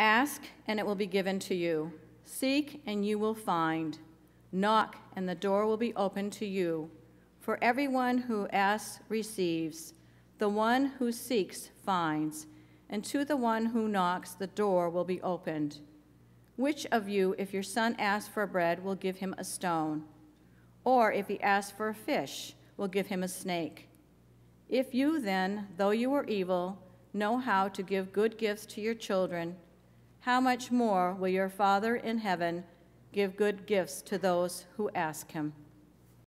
Ask, and it will be given to you. Seek, and you will find. Knock, and the door will be opened to you. For everyone who asks receives, the one who seeks finds, and to the one who knocks the door will be opened. Which of you, if your son asks for bread, will give him a stone? Or if he asks for a fish, will give him a snake? If you then, though you are evil, know how to give good gifts to your children, how much more will your Father in heaven give good gifts to those who ask him?